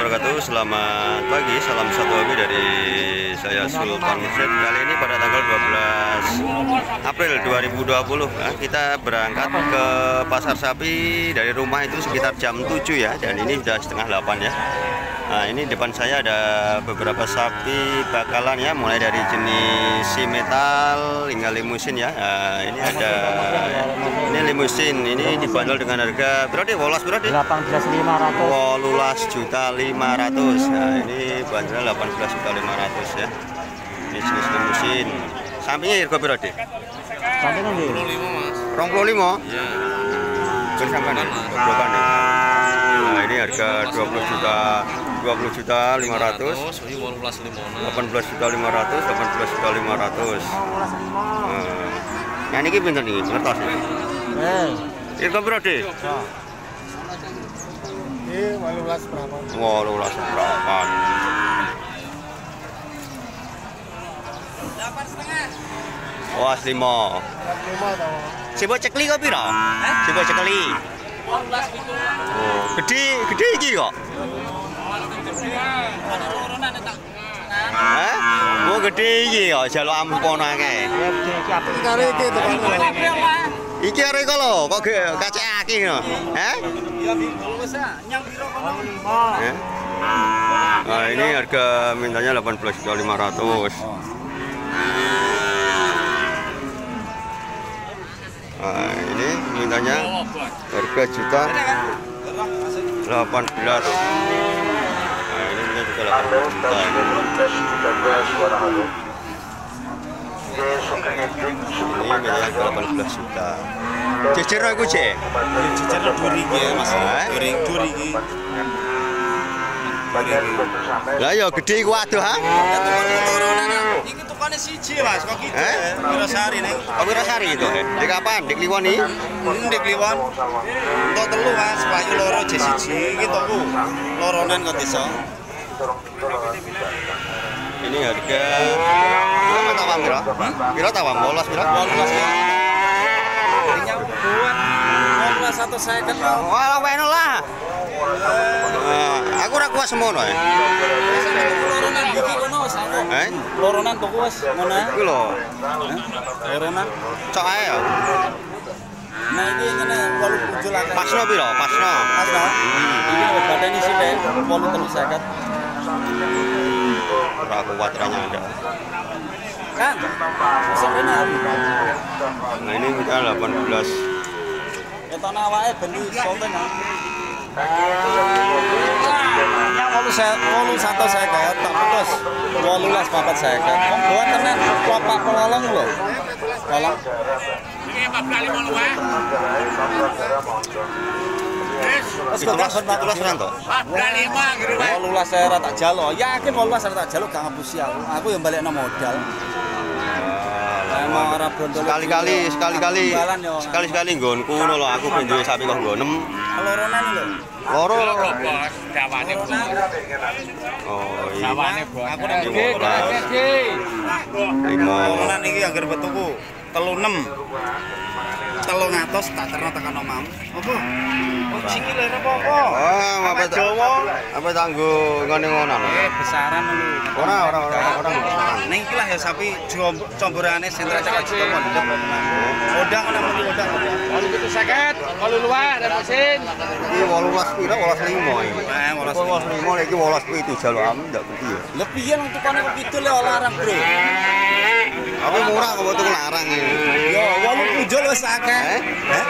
wabarakatuh. Selamat pagi, salam satu hobi dari saya Sultan Mursyid Kali ini pada tanggal 12 April 2020 nah, Kita berangkat ke pasar sapi. Dari rumah itu sekitar jam 7 ya Dan ini sudah setengah 8 ya Nah ini depan saya ada beberapa sapi bakalan ya Mulai dari jenis si metal hingga limusin ya nah, Ini ada ini limusin Ini dibanderol dengan harga berapa deh? Wolas berapa deh? 18.500 Wolulas juta 500 Nah ini bandrol 18 juta 500 ya Ini jenis limusin Sampingnya harga berapa nanti Rong puluh lima? Iya. Bersampan ya? Goblokan ya? Nah ini harga 20 juta 20 juta 500 Ini 18 limona. 18 juta 500 18 juta 500 Nah, Yang ini pinter nih, ngertos nih eh Harga berapa deh? ini 18 berapa Wolulas berapa? Was lima. Coba cekli kok piro? Coba cekli. Oh, gede, gede iki kok. Hah? Gede iki kok, jaluk akeh. ya gede iki apa kare iki to Iki arek kok lho, kok ge kacekake ngono. Hah? Eh? Nah, ini harga mintanya 18.500. Nah, ini mintanya harga juta 18. Ini juga 18 juta. Ini mintanya harga 18 juta. Jejer aku, Cek. Jajar duri iki ya, Mas. Eh? Duri duri iki. Lah ya gede iku aduh ha. Iki tukane siji, Mas. Kok gitu. Eh? Kira sehari ning. Kok Wirasari itu? Di kapan? Di Kliwon nih? Ndek kliwon. Entuk telu, Mas. Payu loro je siji iki tuku. Loronan kok desa. Ini harga Piro tawa tawang bolos piro? Bolos ya. Buat bolos satu. Wah, lah. Eh, aku ora semua ya. Loronan kono eh? Loronan Cok ya. Nah ini Pasno piro? Pasno. Pasno. sih, obatane polu 83 50 kurang kuat ada kan musim ini nah ini kita 18 itu nawanya benih sopen ya Walu ya. saya, walu satu saya kayak tak putus. Walu las papat saya kan. Buat tenan, kelopak pelolong loh. Pelolong. Mau Wis kok tak sempat tulas ora toh? Pas 5 ngrene. Tak jalo. Yakin 18 saya tak jalo gak ngebusi aku. Aku yo balekno modal. Emang ora bondol. Sekali-kali, sekali-kali. Sekali-sekali nggonku ngono lho, aku ben duwe sapi kok nggonem. Loronan lho. Loro. Bos, dawane ku. Oh, iya. Dawane bos. Aku nang ndi? Nang? Loronan iki anggere wetuku 36. telung atas tak terno tekan omam apa? Hmm. kucing ini lahir apa-apa? apa? Itu? apa tangguh ngoni-ngona? eh, besaran lu ora ora ora ora neng kilah ya sapi comborane sentra cakap juga mau hidup udah mana mau udah kalau gitu sakit kalau luar dan mesin. Iki walulah kira walulah lima ini eh, walulah lima. Ini walulah itu jalan am tidak kuti ya. Lebih yang untuk kau nak kuti lewat larang bro? Tapi murah kok tuku larang iki. Yo, walu pujol wis akeh. Eh? Eh?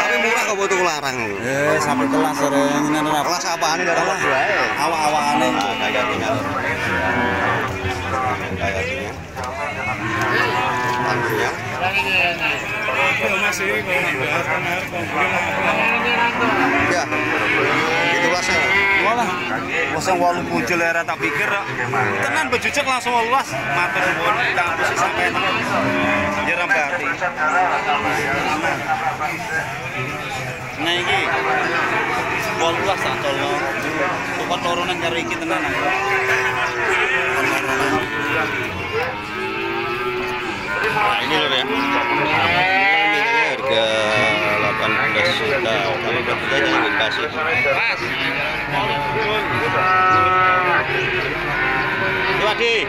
Tapi murah kok tuku larang. Eh, sampai kelas sering ngene ora. Kelas ini darah dua ya? Awak-awakane. Nah, kayak tinggal. Kayak gini. Tangguhnya. Ya, kosong walu pujol era tak pikir. Tenan bejucek langsung waluas. Matur nuwun kampus sampai Ya rambati. Nah iki waluas tak tolno. Tukon loronan karo iki tenan. Nah, ini loh ya. Ini harga 18 juta. Kalau 20 juta jangan dikasih. Adi.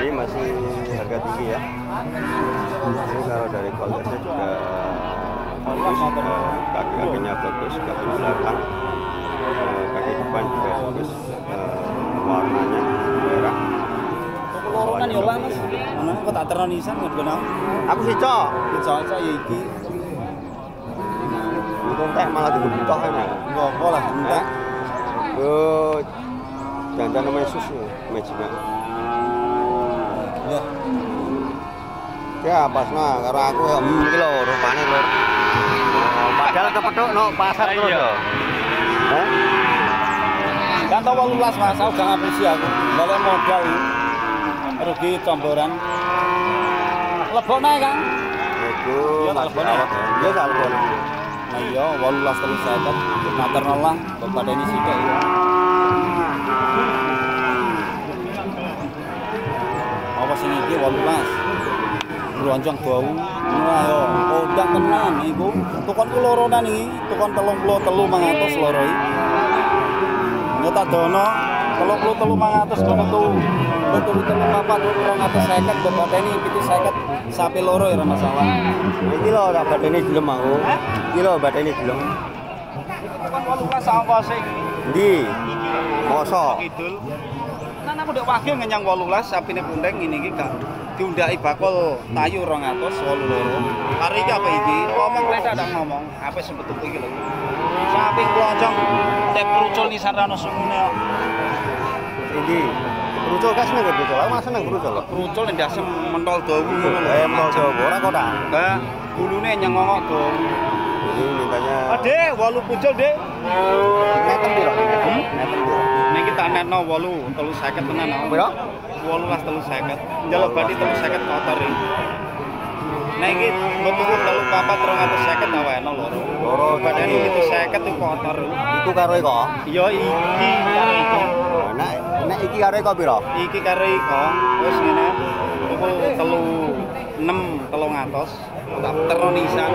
Ini masih harga tinggi ya. Ini kalau dari kualitasnya juga bagus, eh, kaki-kakinya bagus, kaki belakang, eh, kaki depan juga bagus, eh, warnanya merah. Loronan ya lah Mas. Ana kok tak terno nisan kok kenal. Aku sih cok, ya iki. Teh malah dibutuh enak. Enggak apa lah entek. Yo, jangan namanya susu, magic Ya. Ya pas nah karo aku ya hmm, iki lho rupane lho. Oh, Padahal kepethuk no pasar terus yo. Hah? Kan tau 18 Mas, aku gak ngapusi aku. Balik modal. Rugi comboran. Lebokne Kang. Iku Iya, tak masih lebone. Awet. Iya 18 terus seket. Maternal lah kepada ini sithik ya. Apa sing iki 18? Bronjong bau. Wah yo, kodang tenan iku. Tukon ku loronan iki, tukon 33 mangatus loro iki. Nyata dono 33 mangatus kono tuh. Betul betul papat 250 bebat ini pitu seket sapi loro ya ora masalah. Iki lho tak badane gelem aku. Iki lho badane gelem. Tukon 18 apa sing Ndi? Mosok. kidul. Nah, aku udah wagil ngenyang 18 sapine kundeng ini iki gak diundaki bakul tayu 200 wolu loro. Kari iki apa iki? Ngomong lek tak ngomong, apa sebut tuku iki lho. Sapi kloncong tep rucul nisan rano sungune. Iki. Rucul kas nang rucul. Aku masa nang rucul. lho. Rucul ndasem mentol dawu ngono lho. Eh mau coba ora kok tak. Enggak, gulune nyengongok dawu. Ini mintanya Ade, wolu pucul, Dek. meter piro? Hmm? Meter piro? Niki tak netno wolu, telu seket tenan kok. Piro? telu seket njaluk badi telu seket kotor iki nah iki betul telu papat rong atus seket ta wae loro Loro badane tadi. itu seket itu kotor Iku karo iko. iya iki karo iko Nek nek iki karo iko piro? iki karo iko wis ngene. Tuku telu enam telung atus tak terno nisan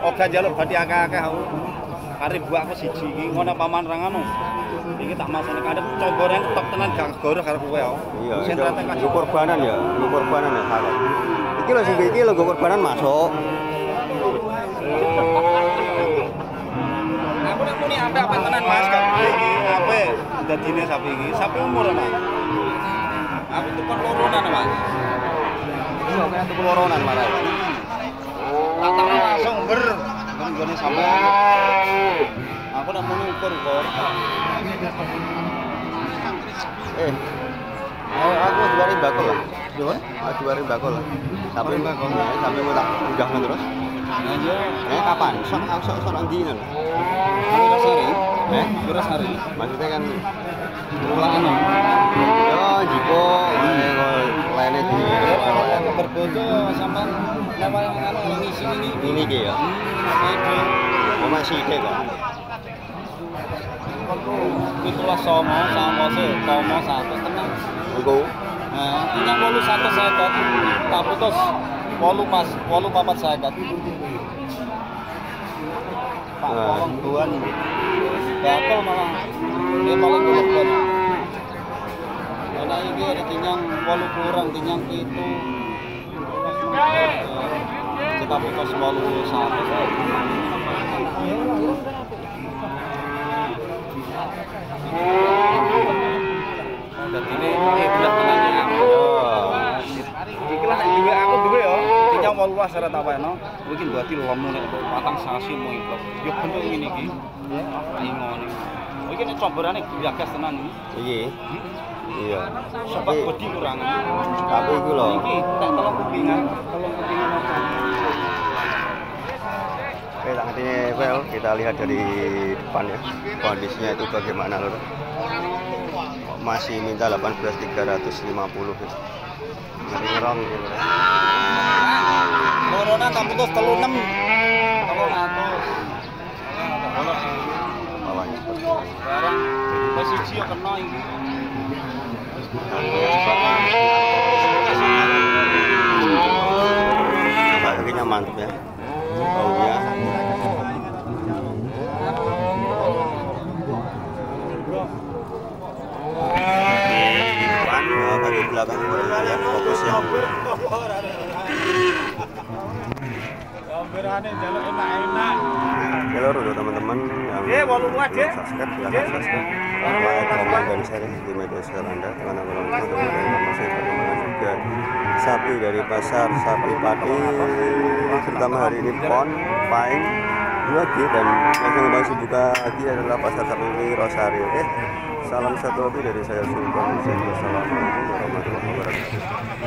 oga njaluk badi akeh-akeh aku. Kari buakku siji iki ngono paman ra ngono. Iki tak masane kadang comboran tok tenan gak goroh karo kowe kok Iya, itu, kan itu korbanan ya, korbanan ya salah. Iki lho sing iki lho korbanan masuk. Aku nek muni apik apik tenan Mas, apik dadine sapi iki. Sapi umur Mas. Aku tukang loronan Mas. Tuku loronan marah. Tak tahu langsung ber nggone sapi. Aku nek muni ukur kok. Eh. Aku aku diwarin bakul lah. Yo. Aku bakul lah. Sampai bakul. Sampai mau tak udahno terus. Eh kapan? Sok sok sok nanti. Kira sari. Eh? Kira sari. Maksudnya kan Ulangan. yo jipo ini kok lainnya gini. Berbojo sampean nama anu ngisi ini. Ini ki ya. Oh masih ide kok. Itulah somo, somo sih, somo satu tenang. Iku Nah, ini wolu satu seket, tak putus wolu pas, wolu papat seket. Pak dua nih. Bakal malah, dia paling dulu kan. Karena ini ada tinyang wolu kurang, tinyang itu. Kita putus wolu satu. Dan ini eh belah tenangnya aku. Iki lah duwe aku duwe yo. Tinyang 18 syarat apa? Iki berarti lemu nek patang sasi mau impor. Yo bentuk ngene iki. Ayo ngene. Iki nek comborane gagas tenan iki. iki. Iya. Sebab bodi kurang. tapi iku lho. Iki tak tolong kupingan, tolong kupingan apa? Oke, ini Vel, kita lihat dari depan ya. Kondisinya itu bagaimana lho. Kok Masih minta 18.350 ya. Ngeri gitu. Corona tak putus telu 6. Telu atus. Bawahnya seperti ini. Barang siji yo kena iki. Coba kakinya mantep ya. Baunya. belakang ya fokusnya Halo untuk teman-teman yang belum subscribe silahkan subscribe. Like, komen, dan share di media sosial anda untuk informasi perkembangan juga sapi dari pasar sapi pati terutama hari ini pon paing 2G dan langsung masih buka lagi adalah pasar sapi ini Rosario. Eh salam satu lagi dari saya Sultan. Hussein wassalamualaikum warahmatullahi wabarakatuh